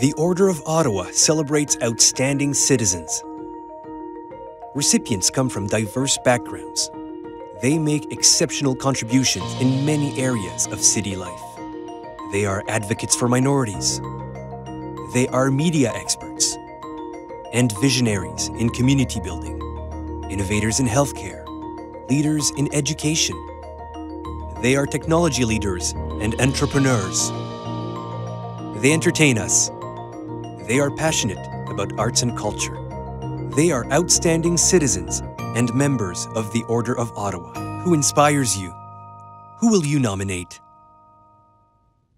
The Order of Ottawa celebrates outstanding citizens. Recipients come from diverse backgrounds. They make exceptional contributions in many areas of city life. They are advocates for minorities. They are media experts and visionaries in community building, innovators in healthcare, leaders in education. They are technology leaders and entrepreneurs. They entertain us. They are passionate about arts and culture. They are outstanding citizens and members of the Order of Ottawa. Who inspires you? Who will you nominate?